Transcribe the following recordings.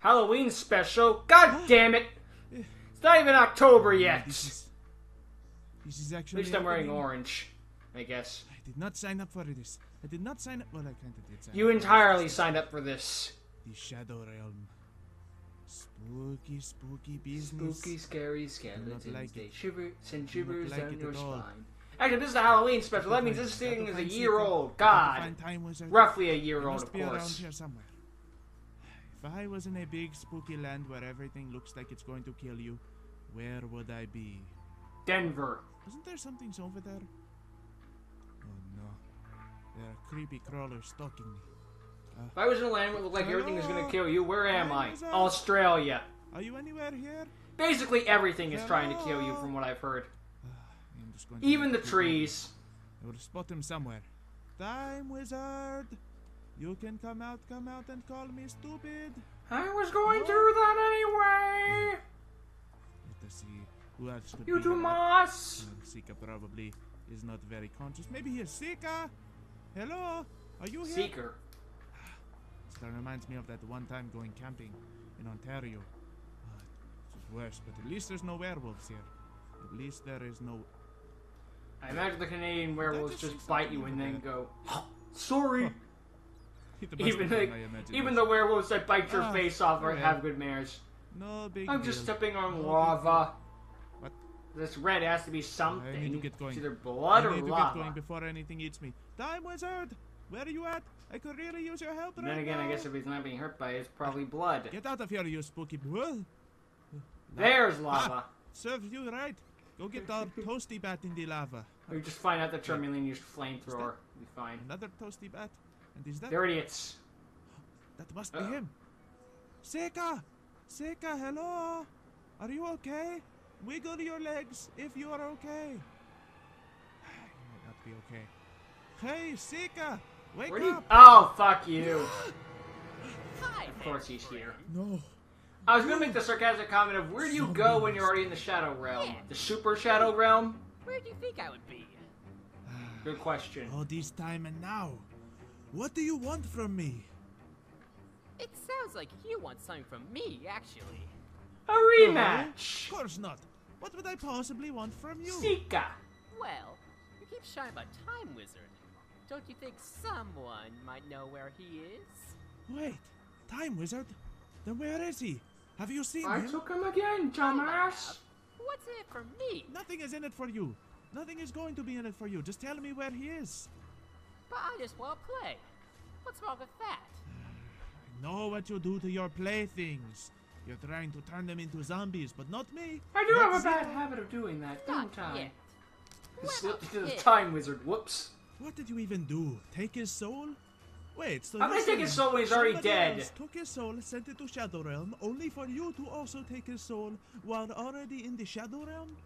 Halloween special. God damn it! It's not even October yet. This is, is At least I'm wearing happening. orange. I guess. I did not sign up for this. I did not sign up. Well, I kind of did sign You up. entirely signed up for this. The Shadow Realm. Spooky, spooky business. Spooky, scary skeletons. like they shiver, send shivers like down your spine. Actually, this is a Halloween special. That means this thing is a year old. God. Roughly a year old, of course. If I was in a big spooky land where everything looks like it's going to kill you, where would I be? Denver. Isn't there something over there? Oh no. There are creepy crawlers stalking me. If I was in a land where it looked like everything was gonna kill you, where am I? Wizard? Australia. Are you anywhere here? Basically, everything is trying to kill you, from what I've heard. Ah, I'm just going to Even the trees. I will spot him somewhere. Time wizard! You can come out, come out and call me stupid. I was going to do that anyway. Let us see who else could You do moss. Sika probably is not very conscious. Maybe he is Sika. Hello, are you here? Seeker. This reminds me of that one time going camping in Ontario. Uh, it was worse, but at least there's no werewolves here. At least there is no. I imagine the Canadian werewolves just bite you and then go, sorry. Even the, even the werewolves that bite your Ah, face off are, have good manners. No big I'm just deal. stepping on No lava. What? This red has to be something. I need to get going. It's either blood I or need to get going before anything eats me. Time wizard, where are you at? I could really use your help And right then again, now. I guess if he's not being hurt by it, it's probably blood. Get out of here, you spooky. What? There's lava. Serves you right. Go get our toasty bat in the lava. Or you just find out that Charmeleon used flamethrower. Be fine. Another toasty bat. And is that? They're idiots. That must be Uh-oh. him. Seika! Seika, hello? Are you okay? Wiggle your legs if you are okay. you might not be okay. Hey, Seika! Wake Where do you? up! Oh, fuck you. Hi, Of course he's here. No. I was gonna make the sarcastic comment of where do you go when you're already in the Shadow Realm? Yeah. The Super Shadow Realm? Where do you think I would be? Good question. All this time and now. What do you want from me? It sounds like you want something from me, actually. A rematch. Of course not. What would I possibly want from you? Sika. Well, you keep shouting about Time Wizard. Don't you think someone might know where he is? Wait, Time Wizard? Then where is he? Have you seen I him? I took him again, dumbass. What's in it for me? Nothing is in it for you. Nothing is going to be in it for you. Just tell me where he is. But I just want to play. What's wrong with that? I know what you do to your playthings. You're trying to turn them into zombies, but not me. I do Not have a bad Zero. habit of doing that, Not don't I? yet. Slipped into the. Time Wizard. Whoops. What did you even do? Take his soul? Wait, so How you're can I take his saying soul when he's already somebody dead? else took his soul, sent it to Shadow Realm, only for you to also take his soul while already in the Shadow Realm?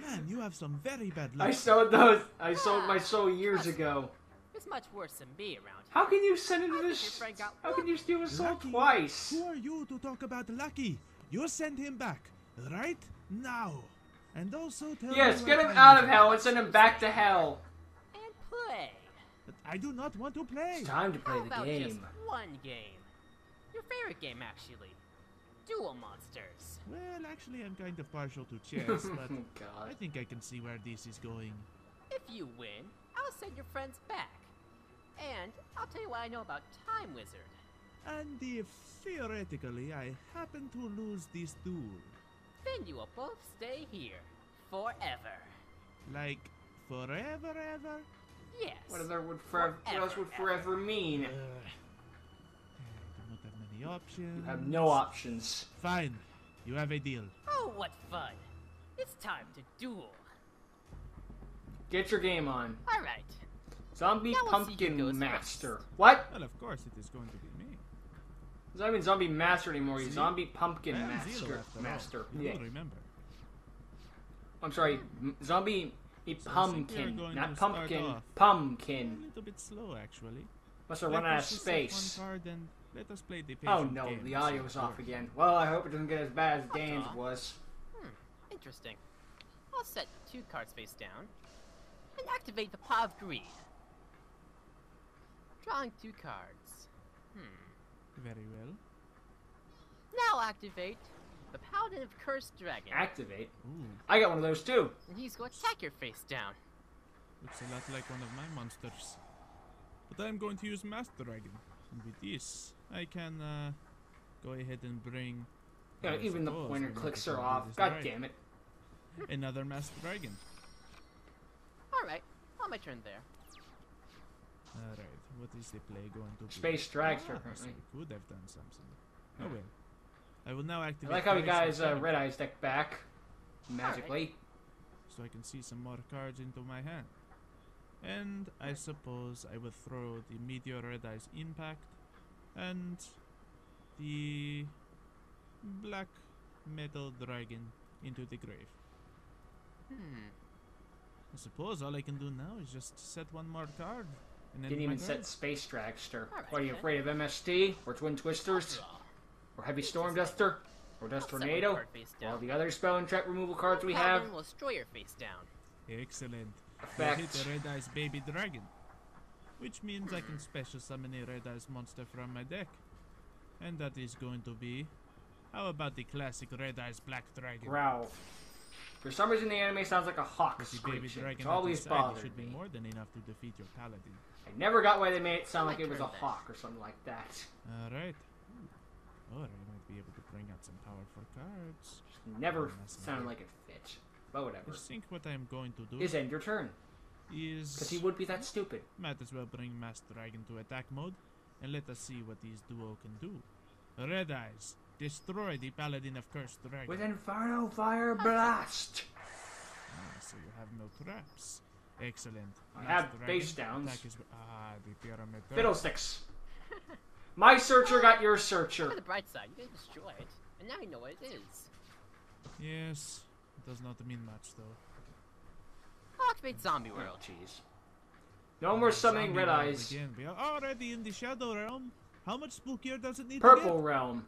Man, you have some very bad luck. I sold those. I sold my ah, soul years ago. It's much worse than me around here. How can you send it I to this? your friend How can you steal a soul Lucky? twice? Who are you to talk about Lucky? You send him back, right now. And also tell Yes, me get him out of hell and send him back to hell. and play. But I do not want to play. It's time to play How the about just game. one game? Your favorite game, actually. Duel Monsters. Well, actually, I'm kind of partial to chess, but oh, I think I can see where this is going. If you win, I'll send your friends back. And I'll tell you what I know about Time Wizard. And if theoretically I happen to lose this duel, Then you will both stay here. Forever. like forever, ever, Yes. What other would forever? What else would Forever, forever mean? uh, I do not have many options. You have no options. Fine, you have a deal. Oh, what fun. It's time to duel. Get your game on. Alright. Zombie Now we'll see who Pumpkin Master. first. What? Well, of course it is going to be me. He's not even Zombie Master anymore. He's See? Zombie Pumpkin I am Master. Zero after all. Master. You Yeah. remember. I'm sorry. Zombie a I think we are pumpkin, not Pumpkin. pumpkin. A little bit slow, actually. Must have Let run out of us just set space. One card and let us play the Oh no, game, the as audio's it off again. Well, I hope it doesn't get as bad as Dan's was. Hmm, interesting. I'll set two cards face down and activate the Pot of Greed. Drawing two cards. Hmm. Very well. Now activate the Paladin of Cursed Dragon. Activate. Ooh, I got one of those too. and he's going to attack your face down. looks a lot like one of my monsters. But I'm going to use Masked Dragon. And with this, I can uh, go ahead and bring. Yeah, I even the pointer clicks are off. God right. damn it. Another Masked Dragon. Alright, on my turn there. Alright, what is the play going to be? Space Dragster, Ah, so we could have done something. Oh well. I will now I activate. like how he got his uh, Red Eyes deck back. Magically. So I can see some more cards into my hand. And I suppose I will throw the Meteor Red Eyes Impact and the Black Metal Dragon into the grave. Hmm. I suppose all I can do now is just set one more card. And Didn't end even set. Space Dragster. Oh, Alright, what are you afraid of MST? Or Twin Twisters? Or Heavy Storm Duster? Or Dust I'll set one Tornado? card All the other spell and trap removal cards we have. Paladin will destroy your face down. Excellent. I hit Effect. the Red Eyes Baby Dragon. Which means I can special summon a Red Eyes monster from my deck. And that is going to be. How about the classic Red Eyes Black Dragon? Growl. For some reason the anime sounds like a hawk With the baby screeching. dragon It's at always his side, bothered should be me. more than enough to defeat your paladin. I never got why they made it sound like it was a hawk or something like that. Alright. Or I might be able to bring out some powerful cards. Never That's sounded like it fit. But whatever. I think what I'm going to do Is end your turn. is Because he would be that stupid. might as well bring Masked Dragon to attack mode and let us see what these duo can do. Red Eyes, destroy the Paladin of Cursed Dragon. With Inferno Fire Blast! Ah, so you have no traps. Excellent. I have base downs. is- ah, the pyramid. turtle. Fiddlesticks. My searcher got your On searcher. the bright side, you didn't destroy it, and now you know what it is. Yes, it does not mean much though. I'll activate Zombie World. jeez. No more summoning red eyes. Again. We are already in the Shadow Realm. How much spookier does it need Purple to Realm.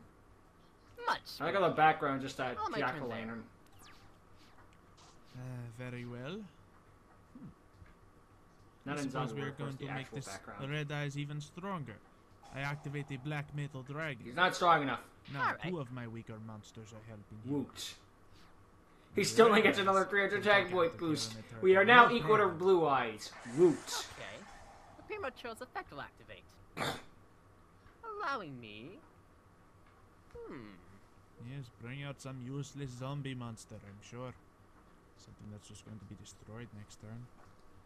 Much. I like how the background just that jack-o'-lantern. Uh, very well. Not I in suppose Zombie we are World, course, going to make this background. Red Eyes even stronger. I activate the Black Metal Dragon. He's not strong enough. Now, Alright. two of my weaker monsters are helping you. Woot. He still only gets another 300 attack point boost. We are now equal to Blue Eyes. Woot. Okay. The Prematur's effect will activate. Allowing me. Hmm. Yes, bring out some useless zombie monster, I'm sure. Something that's just going to be destroyed next turn.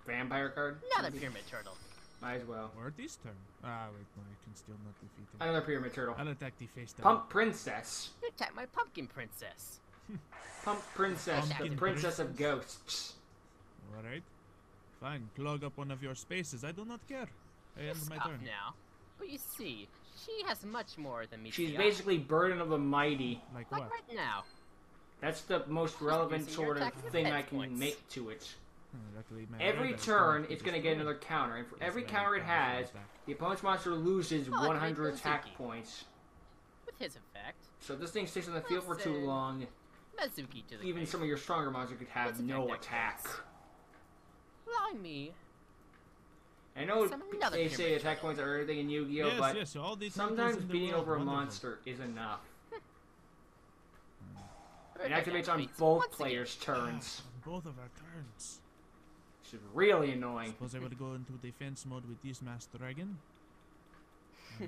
Vampire card? Another Pyramid Turtle. Might as well. Or this turn. Ah, wait, no, I can still not defeat him. Another Pyramid Turtle. I'll attack the face down. Pump Princess. You attack my Pumpkin Princess. Pump Princess, the Pumpkin Princess of Ghosts. Alright. Fine, clog up one of your spaces. I do not care. I end It's my turn. now. But you see, she has much more than me. She's basically Burden of the Mighty. Like like what? right now. That's the most relevant sort of thing I can points. make to it. Hmm, Every turn, it's going to get another counter, and for It's every counter it has, attack. the opponent's monster loses Oh, 100 attack Mezuki. points. With his effect, So if this thing stays on the field for too long. Mezuki to Even grave. some of your stronger monsters could have What's no attack. activates? Me. I know Summon p- another they say attack Turtle. points are everything in Yu-Gi-Oh, Yes, but yes, all the sometimes beating world, over a wonderful. monster is enough. It activates on both players' turns. Both of our turns. Which is really annoying. Suppose I will go into defense mode with this Masked Dragon. Uh,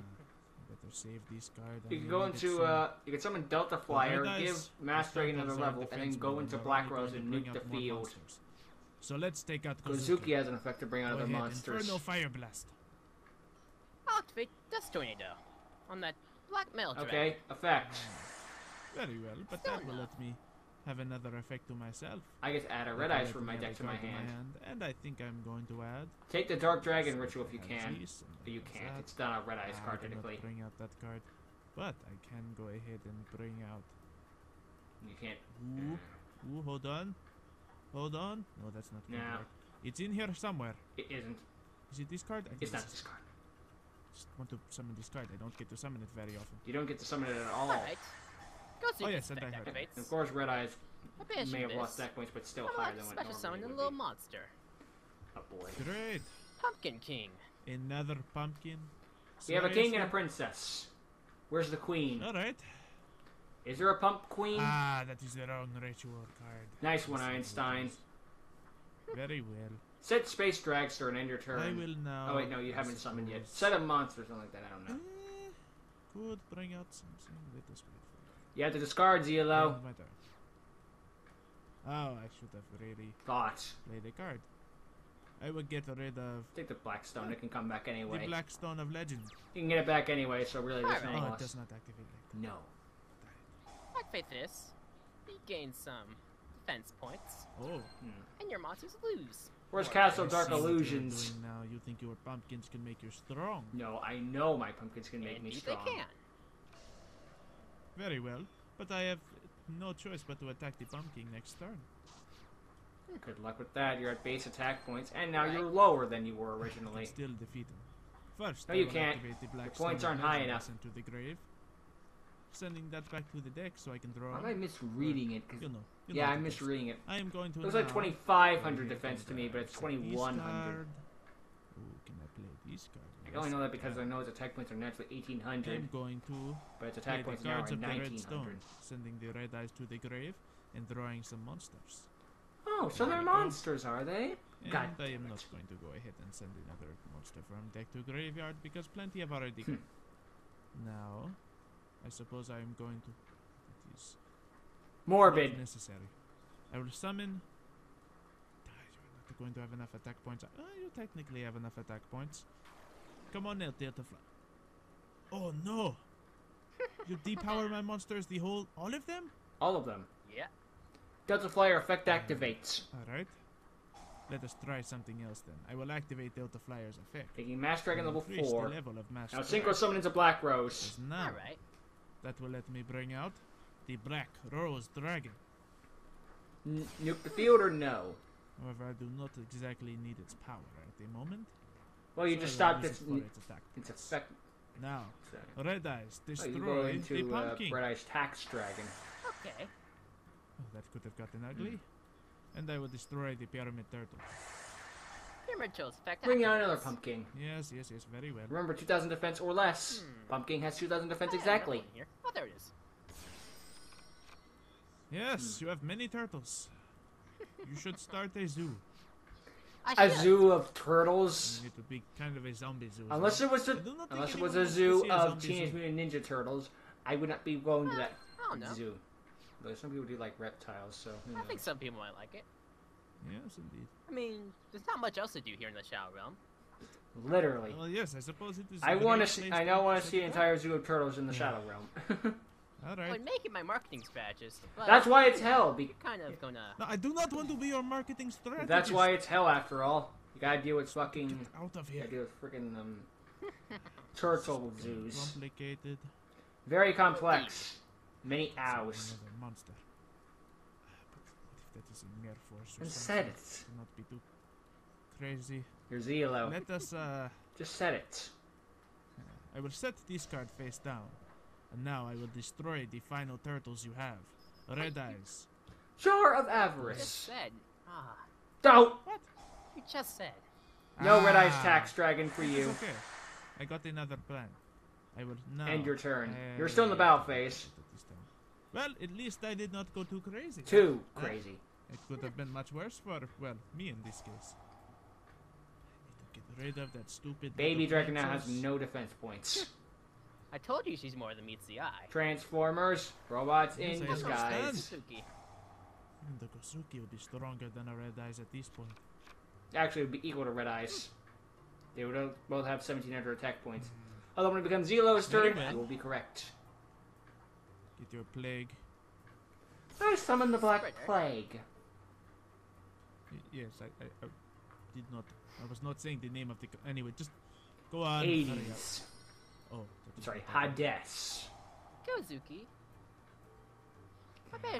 better save this card. I You can may go into uh, you can summon Delta Flyer, Red give Eyes, Master Dragon another level, and then go into Black Rose and nuke bring the out more field. monsters. So let's take out Gozuki Gozuki. has an effect to bring out Go other ahead, monsters. Inferno Fire Blast. I'll activate Dust Tornado on that Black Metal Dragon. Okay, effect. Very well, but Still that will enough. let me have another effect to myself. I guess add a red will eyes from my have a deck to my card in hand. And I think I'm going to add. Take the Dark Dragon ritual if you can. have But you can't. that. It's not a red eyes card I cannot technically. bring out that card, but I can go ahead and bring out. You can't. Ooh, ooh, hold on, hold on. No, that's not. going to No. work. It's in here somewhere. It isn't. Is it this card? I think It's not this this card. Just want to summon this card. I don't get to summon it very often. You don't get to summon it at all. Alright. Gozuki's Oh, yes, that effect I activates. Of course, red eyes may have lost deck points, but still I'm higher than to what special normally summon a little be. monster. Oh boy. Great. Pumpkin King. Another pumpkin. We have a king and a princess. Where's the queen? All right. Is there a pump queen? Ah, that is the wrong ritual card. nice one, Einstein. Very well. Set space dragster and end your turn. I will now. Oh wait, no, you haven't summoned yet. Set a monster or something like that. I don't know. Eh, Could bring out something. Let us wait for it. You have to discard Zelo. End my turn. Oh, I should have really Thoughts. played a card. I would get rid of Take the black Blackstone. It can come back anyway. the anyway. Blackstone of Legend. You can get it back anyway, so really there's Alright. no Oh, it does not activate like No. Activate this. You gain some defense points, Oh. Hmm. and your monsters lose. Where's Or- Castle I Dark see what you're Illusions? doing Now you think your pumpkins can make you strong. No, I know my pumpkins can make me Indeed strong. they can. Very well, but I have no choice but to attack the pumpkin next turn. Good luck with that. You're at base attack points, and now you're lower than you were originally. still defeat him. First, No, you can't. the black points aren't high enough. sent to the grave. Sending that back to the deck so I can draw. Am I misreading it? 'Cause- You know. You yeah, know I'm misreading it. I am going to. It looks like 2,500 defense to me, but it's 2,100. card. Ooh, can I play this card? I only know that because I know its attack points are naturally am 1,800, going to but its play attack the points now are of the red stone, 1,900. sending the red eyes to the grave and drawing some monsters. Oh, so they're There we go. monsters, are they? And God I am not going to go ahead and send another monster from deck to graveyard because plenty have already Hmm. now, I suppose I am going to. Is Morbid. necessary. I will summon. You're not going to have enough attack points. Ah, you technically have enough attack points. Come on now, Delta Fly. Oh no! you depower my monsters, the whole, all of them? All of them. Yeah. Delta Flyer effect activates. All right. Let us try something else then. I will activate Delta Flyer's effect. Taking Masked Dragon level Increase 4. The level of master. Now synchro summon into Black Rose. Alright. that will let me bring out the Black Rose Dragon. N- nuke the field or no? However, I do not exactly need its power at the moment. Well, you so just I will stopped its, it for its attack. its effect. Now, So, Red Eyes, oh, you go destroy the into uh, pumpkin. Red Eyes Tax Dragon. Okay. Oh, that could have gotten ugly. And I will destroy the Pyramid Turtle. Pyramid Chill's effect Bring out another pumpkin. Yes, yes, yes, very well. Remember, 2,000 defense or less. Hmm. Pumpkin has 2,000 defense exactly. Here. Oh, there it is. Yes, Hmm. you have many turtles. you should start a zoo. I A should. zoo of turtles. It would be kind of a zombie zoo. Unless well. it was I a, do not think unless it was a zoo see a of Teenage. Mutant Ninja Turtles, I would not be going to uh, that I don't know. zoo. But some people do like reptiles, so who I knows. think some people might like it. Yes, indeed. I mean, there's not much else to do here in the Shadow Realm. Literally. Well, yes, I suppose it is. I a want to see. place I now want to see an entire zoo of turtles in the Yeah. Shadow Realm. All I right. would make it my marketing strategist, That's why it's hell. Be- you're kind of gonna. No, I do not want to be your marketing strategist. that's why it's hell after all. You gotta deal with fucking. Get out of You here. gotta deal with freaking um, turtle zoos. Complicated. Very complex. Many Another monster. But what if that is a mere force or And something? set it. Not be too crazy. Your Zelo. Let us. Uh, Just set it. I will set this card face down, and now I will destroy the final turtles you have. Red eyes. Jar of Avarice. You just Avarice. said. Ah, Don't. you just said. No Red Eyes Ah, Tax Dragon for it's you. Okay. I got another plan. I will now. End your turn. uh, You're still in the battle phase. Well, at least I did not go too crazy. Too Uh, crazy. It could have been much worse for, well, me in this case. I need to get rid of that stupid. Baby Dragon now has no defense points. I told you she's more than meets the eye. Transformers, robots Yes, in I disguise. understand. The Gozuki will be stronger than a red eyes at this point. Actually, it would be equal to Red Eyes. They would both have 1700 attack points. Although when it becomes Zelo's Very turn, you will be correct. Get your plague. I summon the Black Spreader. Plague. Yes, I, I, I did not. I was not saying the name of the. co- Anyway, just go on. hurry up. 80s. Oh, that is Sorry, not that one. Hades. Gozuki.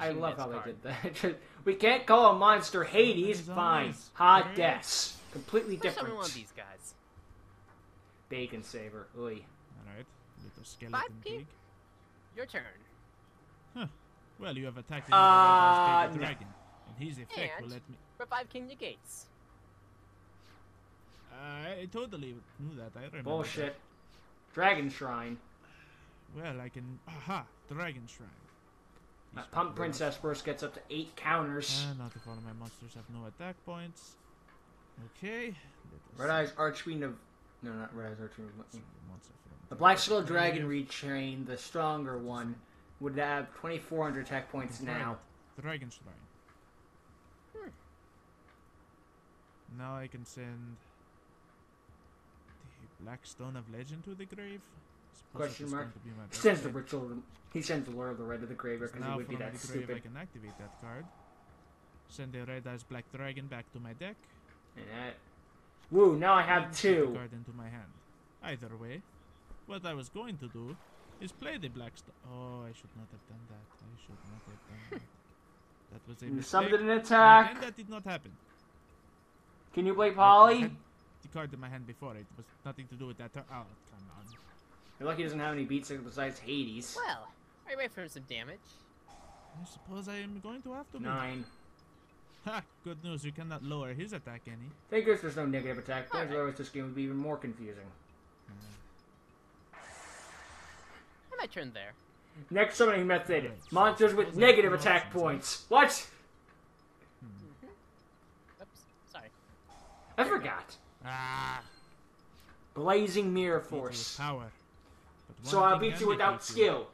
I, I love gets how they did that. we can't call a monster Hades. Hades Fine. Hades. Completely Let's different. summon one of these guys. Bacon saver. Oy. Alright, little skeleton pink. pig. Your turn. Well, you have attacked Uh, another no. dragon, and his effect will let me. Revive King Negates. I totally knew that. I remember. Bullshit. Dragon Shrine. Well, I can. Aha! Dragon Shrine. Uh, Pump Princess first gets up to eight counters. And not if all of my monsters have no attack points. Okay. Red Eyes Archfiend of. No, not Red Eyes Archfiend of. the Black Skull Dragon Retrain, the stronger one, would have 2,400 attack points now. Dragon Shrine. Now I can send Black Stone of Legend to the grave. Question mark. to be my He sends the ritual. He sends the Lord of the Red to the graveyard because he would be that the grave I can activate that card. Send the Red Eyes Black Dragon back to my deck. And that. Woo! Now I have and two. Card into my hand. Either way, what I was going to do is play the Black Stone. Oh, I should not have done that. I should not have done that. That was a mistake. summoned an And attack. that did not happen. Can you play Polly? Had the card in my hand before. It was nothing to do with that. Tur- oh, come on. You're lucky he doesn't have any beats besides Hades. Well, are you ready for some damage? I suppose I am going to have to. Nine. Ha! Good news. You cannot lower his attack any. Thank goodness there's no negative attack. points, Alright. Otherwise, this game would be even more confusing. And my turn there. Next summoning method: Alright. monsters with negative good attack options, huh? points. What? Mm-hmm. Oops, sorry. I forgot. Ah! Blazing Mirror beat you with Force. Power. So I'll beat you without you. skill.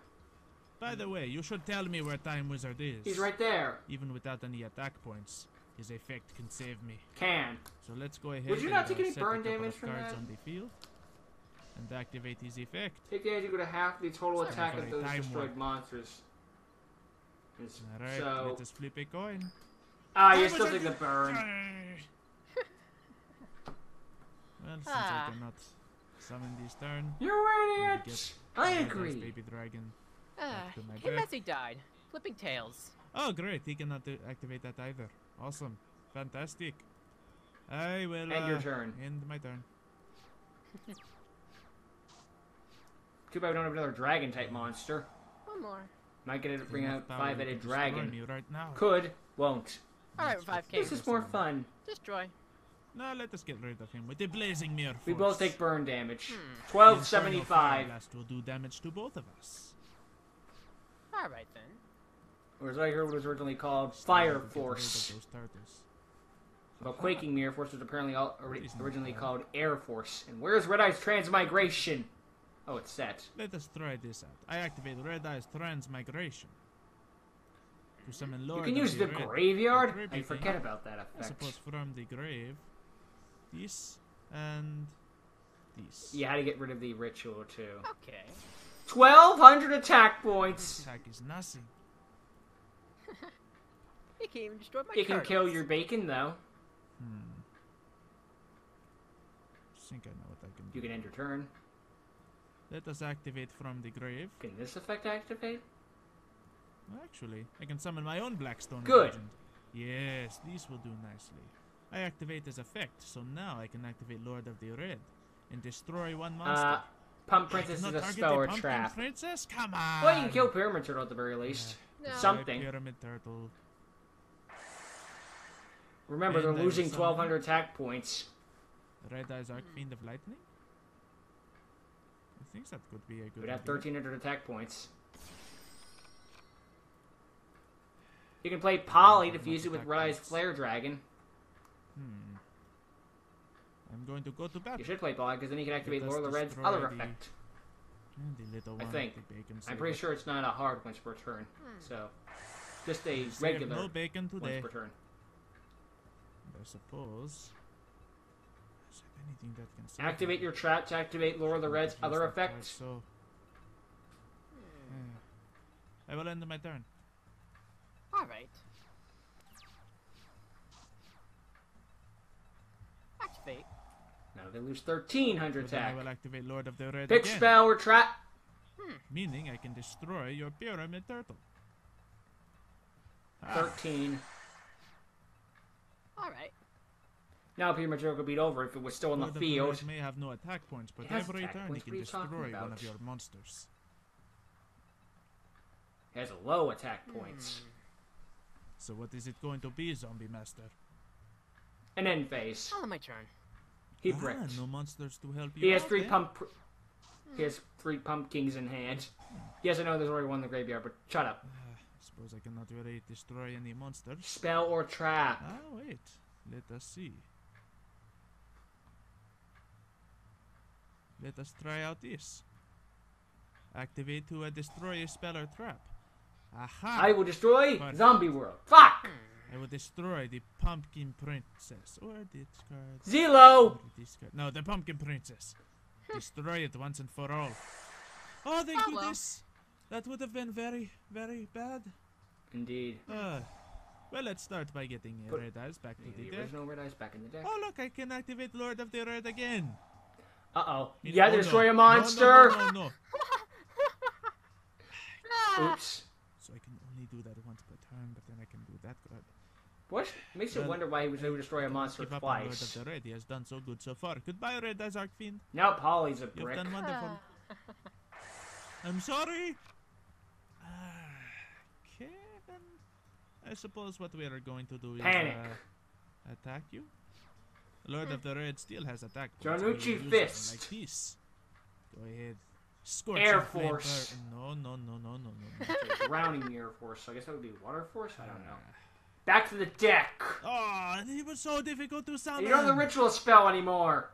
By the way, you should tell me where Time Wizard is. He's right there. Even without any attack points, his effect can save me. Can. So let's go ahead. Would you not take uh, any set burn damage from cards that? on the field and activate his effect. Take damage equal to half the total Sorry, attack of those destroyed warp. monsters. All right, So let us flip a coin. ah, you're still taking the burn. Well, since Ah. I cannot summon this turn, You Let me idiot! get I Red agree. Baby dragon. Ah, to my King. Messi died. Flipping tails. Oh, great! He cannot activate that either. Awesome, fantastic. I will End your uh, turn. End my turn. Too bad we don't have another dragon type monster. One more. Might get it to bring out five headed dragon. Right now. Could, won't. Alright, 5k. This is more fun. Destroy. Now let us get rid of him with the blazing mirror. We both take burn damage. Hmm. Twelve The seventy Infernal Fire five. Blast will do damage to both of us. Alright then. Or as I heard, what was originally called Fire able to get rid of Force. those. Well, Quaking Mirror Force was apparently all, ori- originally that- called Air Force. And where's Red Eye's Transmigration? Oh, it's set. Let us try this out. I activate Red Eye's Transmigration. To summon Lord You can use the Red. graveyard? creepy I forget about that I suppose from the grave. This and this. You had to get rid of the ritual too. Okay. 1200 attack points! Attack is nothing. You can't even destroy my You can kill your bacon though. Hmm. think I know what I can do. You can end your turn. Let us activate from the grave. Can this effect activate? Actually, I can summon my own Blackstone Good. Legend. Yes, these will do nicely. I activate this effect, so now I can activate Lord of the Red and destroy one monster. Uh, Pump Princess is a target spell or pumpkin trap. Princess? Come on! Well, you can kill Pyramid Turtle at the very least. No. Something. Pyramid Turtle. Remember, they're losing 1200 attack points. Red Eyes Archfiend of Lightning? I think that could be a good We'd have 1300 attack points. You can play Polly to fuse it with attack Rise points. Flare Dragon. Hmm. I'm going to go to battle. You should play Polly because then you can activate does Lord of the Red's other the- effect. The little I one, think. the bacon I'm pretty sure it's not a hard once per turn. Hmm. So, just a Save regular No bacon once today. per turn. I suppose. Is there anything that can save Activate me? your trap to activate Lord of the Red's other that twice, effect. So. Yeah. I will end my turn. Alright. Activate. Now they lose 1300 So then I attack. will activate Lord of the Red Pick again. spell or trap. Meaning I can destroy your pyramid turtle. Ah, 13. Alright. Now Pyramid Turtle could beat over if it was still in the Lord of field. Red may have no attack points, but every attack turn he can what are you talking destroy one of your monsters. It has low attack points. So what is it going to be, Zombie Master? An end phase. On my turn. He Ah, bricked. no monsters to help you He has three then? pump. He has three pumpkins in hand. Yes, I know there's already one in the graveyard, but shut up. suppose I cannot really destroy any monsters. Spell or trap. Ah, wait. Let us see. Let us try out this. Activate to uh, destroy a spell or trap. Aha! I will destroy Fine. Zombie World. Fuck! I will destroy the pumpkin princess. Or discard. Zelo! Or discard. No, the pumpkin princess. destroy it once and for all. Oh, thank Oh, well. goodness. That would have been very, very bad. Indeed. Uh, well, let's start by getting uh, Put red eyes back to the The deck. original Red Eyes back in the deck. Oh, look, I can activate Lord of the Red again. Uh oh. You You had know- to oh, destroy no. a No, no, monster! No, no, no, Oops. So I can only do that once per turn, but then I can do that. Good. What? Makes you Well, wonder why he was able to destroy a monster Give up on Lord of the Red. He has done so good so far. Goodbye, Red Eyes Archfiend. Now Polly's a brick. You've brick. done wonderful. I'm sorry. Okay, then. I suppose what we are going to do is Panic. uh, attack you. Lord of the Red still has attack. points. John We will Uchi use them fist. Like this. Go ahead. Scorch Air Force. No, no, no, no, no, no. no. Okay, Drowning Air Force, so I guess that would be Water Force? I don't know. Back to the deck! Oh, it was so difficult to summon. You don't have the ritual spell anymore.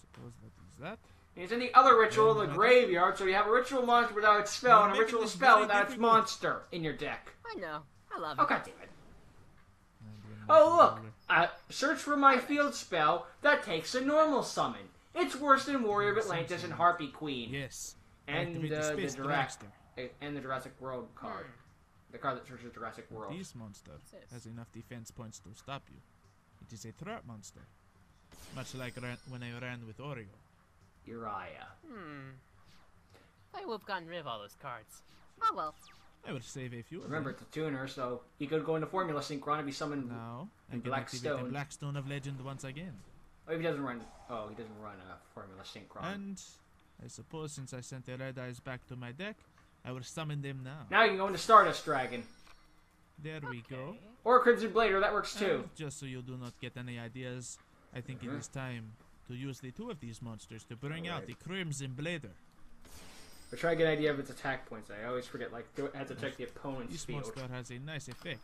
Suppose that is that. It's in the other ritual, the graveyard, so you have a ritual monster without its spell and a ritual spell very without its monster in your deck. I know. I love Oh, it. god damn it. Oh, look! gonna- Uh, search for my field spell that takes a normal summon. It's worse than Warrior of Atlantis and Harpy Queen. Yes. and Activate uh, the Space Jurassic Dragster. and the Jurassic World card. The card that searches Jurassic World. This monster has enough defense points to stop you. It is a trap monster. Much like ran- when I ran with Oreo. Uriah. Hmm. I would have gotten rid of all those cards. Oh well. I would save a few. Remember, it's a tuner, so he could go into Formula Synchron if be summoned. Now, I And can Black activate the Black Stone of Legend once again. Oh, he doesn't run. Oh, he doesn't run a Formula Synchron. And I suppose since I sent the red eyes back to my deck, I will summon them now. now you can go into Stardust Dragon There we go. Okay. or Crimson Blader. That works too. And just so you do not get any ideas, I think Mhm. it is time to use the two of these monsters to bring out the Crimson Blader. But try to get an idea of its attack points. I always forget. Like, do, I have to check the opponent's This field. monster has a nice effect.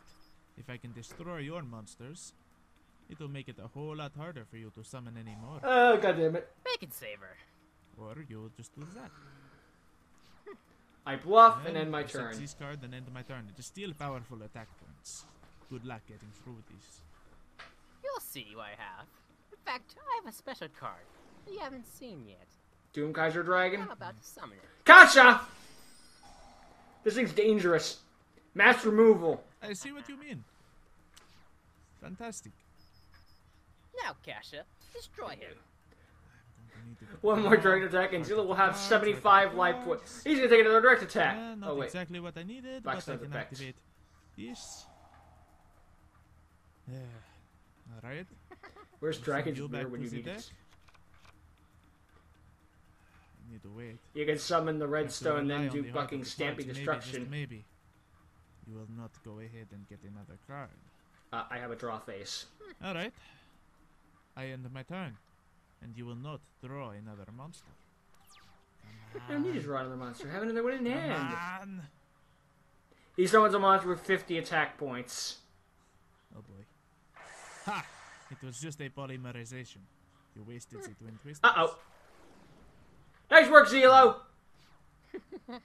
If I can destroy your monsters, it will make it a whole lot harder for you to summon any more. Oh, god damn it! Bacon saver. Or you'll just lose that. I bluff and Then end my I set turn. This card and end my turn. It is still powerful attack points. Good luck getting through this. You'll see what I have. In fact, I have a special card that you haven't seen yet. Doom Kaiser Dragon. I'm about to summon it. Kasha! This thing's dangerous. Mass removal. I see what you mean. Fantastic. Now, Kasha, destroy him. I need to put One more direct attack and Zilla will have 75 life points. He's gonna take another direct attack. Yeah, not oh, wait. exactly what I needed, Black but I Stone's can effect. activate this. Yeah. Alright. Where's Dragon's you Mirror back when you need deck. it? I need to wait. You can summon the Have to Redstone, then do the heart fucking of Stampy. Maybe, Destruction. maybe. You will not go ahead and get another card. Uh, I have a draw face. Alright. I end my turn. And you will not draw another monster. I don't need to draw another monster. Have another one in Come hand. on! He summons a monster with 50 attack points. Oh boy. Ha! It was just a polymerization. You wasted the twin twist. Uh oh. Nice work, Zelo!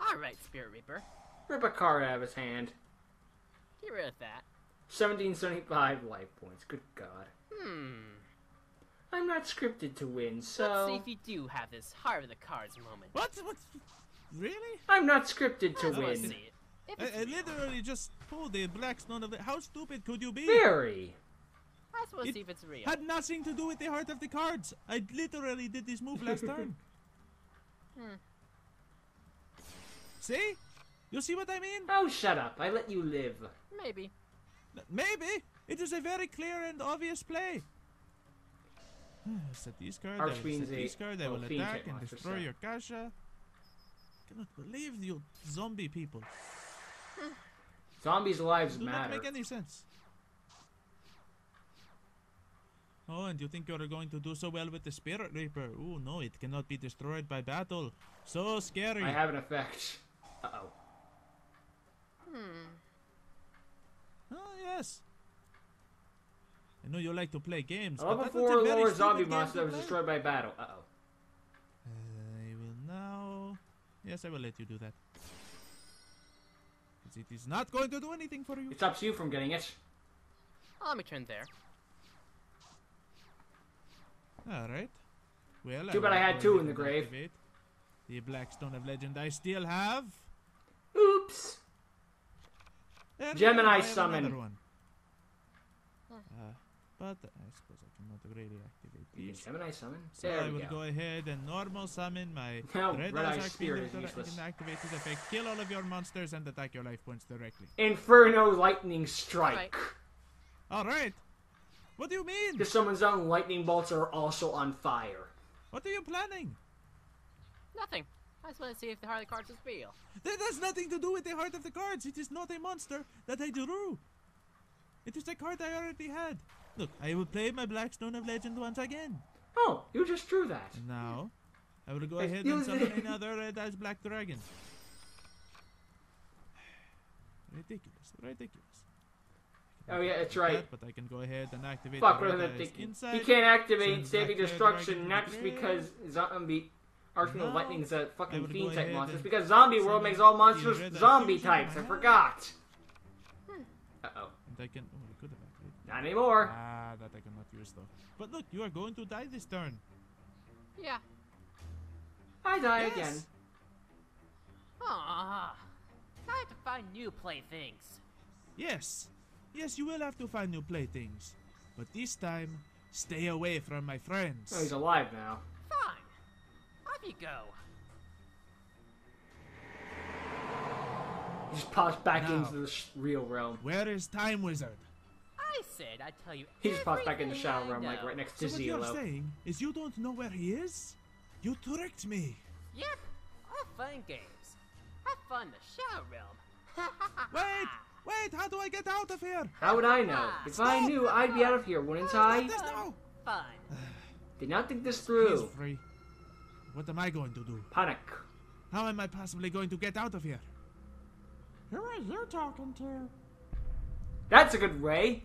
Alright, Spirit Reaper. Rip a card out of his hand. Get rid of that. 1775 life points. Good God. Hmm. I'm not scripted to win, Let's see so. if you do have this heart of the cards moment. What? What? Really? I'm not scripted to I want to win. see it. I, I literally just pulled the black stone of the. How stupid could you be? Very. I just want to see if it's real. Had nothing to do with the heart of the cards. I literally did this move last turn. Hmm. See? You see what I mean? Oh, shut up. I let you live. Maybe. Maybe. It is a very clear and obvious play. set these cards. I will Archfiend's set a- these cards. Oh, will attack and destroy your kasha. I Cannot believe you zombie people. Zombies' lives Do not matter. make any sense. Oh, and you think you're going to do so well with the Spirit Reaper? Oh, no, it cannot be destroyed by battle. So scary. I have an effect. Uh oh. Hmm. Oh, yes. I know you like to play games. Level but that was 4 lower zombie game monster that was destroyed by battle. Uh oh. I will now. Yes, I will let you do that. 'Cause it is not going to do anything for you. It stops you from getting it. Oh, let me turn there. All right. Well, Too bad I had two in the grave. activate The Blackstone of Legend I still have. Oops. There we Gemini go, I summon. one. Uh, but I suppose I cannot really activate You can these. Gemini summon? So There I will go. go ahead and normal summon my No, Red Red Eye Eyes Spirit is Archfiend so that I useless. can activate his effect, kill all of your monsters, and attack your life points directly. Inferno Lightning Strike. Right. All right. What do you mean? Because someone's own lightning bolts are also on fire. What are you planning? Nothing. I just want to see if the heart of the cards is real. That has nothing to do with the heart of the cards. It is not a monster that I drew. It is a card I already had. Look, I will play my Blackstone of Legend once again. Oh, you just drew that. And now, I will go ahead and summon another Red Eyes Black Dragon. Ridiculous, ridiculous. Oh, yeah, that's right. that, But I can go ahead and activate Fuck, the Red Eyes inside. He can't activate send Saving Destruction, Dragon not just because zombie Arsenal Now, Lightning's a I fucking fiend type monster. It's because Zombie World makes all monsters zombie types. I forgot. Uh oh. And I can. Oh, I could have activated. Not anymore. Ah, that I cannot use though. But look, you are going to die this turn. Yeah. I die Yes. again. Ah. I have to find new playthings. Yes, yes, you will have to find new playthings. But this time, stay away from my friends. Oh, he's alive now. Fine. Off you go. He just pops back Now. into the sh- real realm. Where is Time Wizard? I said I'd tell you. He just pops back in the shower shadow I realm, like right next So to what you're Zelo. saying is you don't know where he is? You tricked me. Yep. All fun games. Have fun in the shower Realm. Wait, wait, how do I get out of here? How would I know? Ah, if I knew, I'd be out of here, wouldn't Stop I? this now. Fun. Did not think this He is through. free. What am I going to do? Panic. How am I possibly going to get out of here? Who are you talking to? That's a good way.